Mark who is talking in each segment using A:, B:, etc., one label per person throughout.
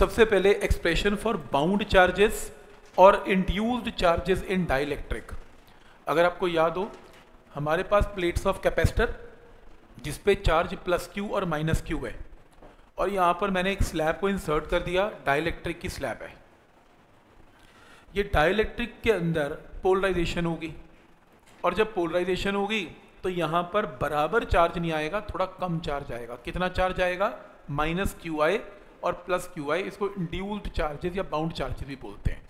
A: सबसे पहले expression for bound charges और इंड्यूस्ड चार्जेस इन डाइलेक्ट्रिक अगर आपको याद हो, हमारे पास प्लेट्स ऑफ़ कैपेसिटर जिस पे चार्ज प्लस क्यू और माइनस क्यू है। और यहाँ पर मैंने एक स्लैब को इंसर्ट कर दिया डाइलेक्ट्रिक की स्लैब है। ये डाइलेक्ट्रिक के अंदर पोलराइजेशन होगी। और जब पोलराइजेशन होगी तो यहाँ पर बराबर चार्ज नहीं आएगा, थोड़ा कम चार्ज आएगा। कितना चार्ज आएगा? माइनस क्यू आई और प्लस क्यू आई इसको इंड्यूस्ड चार्जेस या बाउंड चार्जेस भी बोलते हैं।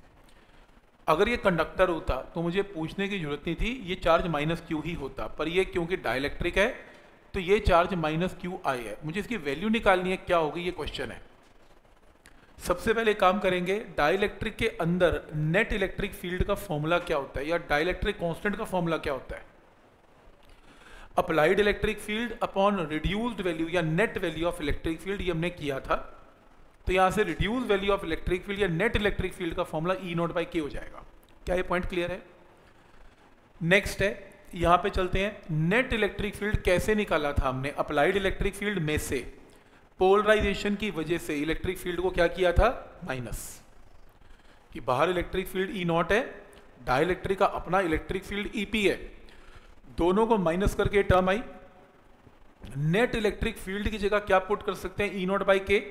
A: अगर ये कंडक्टर होता तो मुझे पूछने की ज़रूरत नहीं थी, ये चार्ज माइनस क्यू ही होता। पर ये क्योंकि डायलैक्ट्रिक है तो ये चार्ज माइनस क्यू आई है। मुझे इसकी वैल्यू निकालनी है, क्या होगी, ये क्वेश्चन है। सबसे पहले काम करेंगे डाइलेक्ट्रिक के अंदर नेट इलेक्ट्रिक फ़ील्ड का फॉर्मूला क्या होता है, या डाइलेक्ट्रिक कांस्टेंट का फॉर्मूला क्या होता है? Applied electric field upon reduced value या net value of electric field ये हमने किया था। तो यहाँ से reduce value of electric field या नेट इलेक्ट्रिक फ़ील्ड का formula E naught by K हो जाएगा। क्या ये पॉइंट क्लियर है? नेक्स्ट है, यहाँ पे चलते हैं। नेट इलेक्ट्रिक फ़ील्ड कैसे निकाला था हमने? अप्लाइड इलेक्ट्रिक फ़ील्ड में से। पोलराइजेशन की वजह से इलेक्ट्रिक फ़ील्ड को क्या किया था? माइनस कि बाहर इलेक्ट्रिक फ़ील्ड ई नॉट है डाइलेक्ट्रिक का अपना इलेक्ट्रिक फ़ील्ड ईपी है। दोनों को माइनस करके टर्म आई। नेट इलेक्ट्रिक फ़ील्ड की जगह क्या पुट कर सकते हैं? ई नॉट बाई के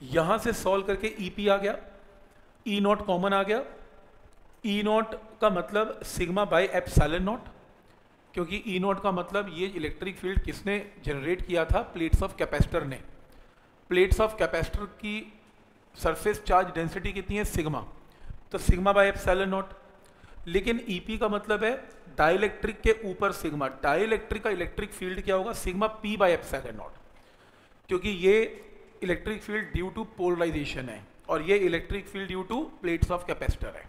A: यहाँ से सॉल्व करके ईपी आ गया ई नॉट कॉमन आ गया। ई नॉट का मतलब सिग्मा बाई एप्साइलन नॉट क्योंकि ई नॉट का मतलब ये इलेक्ट्रिक फ़ील्ड किसने जनरेट किया था? प्लेट्स ऑफ़ कैपेसिटर ने। प्लेट्स ऑफ़ कैपेसिटर की सरफेस चार्ज डेंसिटी कितनी है? सिग्मा तो सिग्मा बाई एप्साइलन नॉट लेकिन ईपी का मतलब है डाइलेक्ट्रिक के ऊपर सिग्मा डाइलेक्ट्रिक का इलेक्ट्रिक फ़ील्ड क्या होगा? Sigma P by epsilon naught क्योंकि ये electric field due to polarisation है और ये electric field due to plates of capacitor है।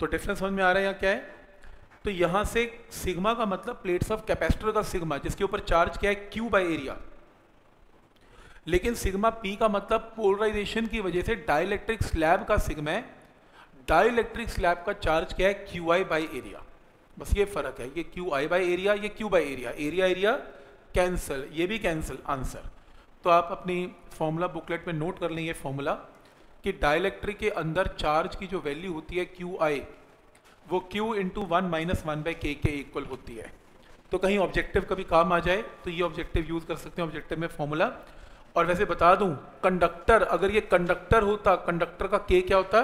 A: तो डिफरेंस समझ में आ रहा है यहाँ क्या है? तो यहाँ से सिग्मा का मतलब प्लेट्स ऑफ़ कैपेसिटर का सिग्मा जिसके ऊपर चार्ज क्या है? क्यू बाई एरिया लेकिन सिग्मा पी का मतलब पोलराइजेशन की वजह से डाइलेक्ट्रिक स्लैब का सिग्मा है। डाइलेक्ट्रिक स्लैब का चार्ज क्या है? क्यू आई बाई एरिया बस ये फ़र्क है। ये क्यू आई बाई एरिया ये Q by area area area cancel ये भी कैंसल आंसर तो आप अपनी फॉर्मूला बुकलेट में नोट कर लें ये फॉर्मूला कि डायलैक्ट्रिक के अंदर चार्ज की जो वैल्यू होती है क्यू आई वो Q into one minus one by K K equal होती है। तो कहीं ऑब्जेक्टिव कभी काम आ जाए तो ये ऑब्जेक्टिव यूज़ कर सकते हैं ऑब्जेक्टिव में फॉर्मूला और वैसे बता दूँ कंडक्टर अगर ये कंडक्टर होता कंडक्टर का के क्या होता?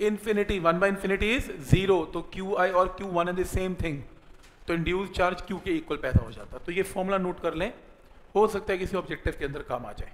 A: Infinity one by infinity is zero तो क्यू आई और Q one and the same thing तो इंड्यूस चार्ज क्यू के इक्वल पैदा हो जाता। तो ये फॉर्मूला नोट कर लें। हो सकता है किसी ऑब्जेक्टिव के अंदर काम आ जाए।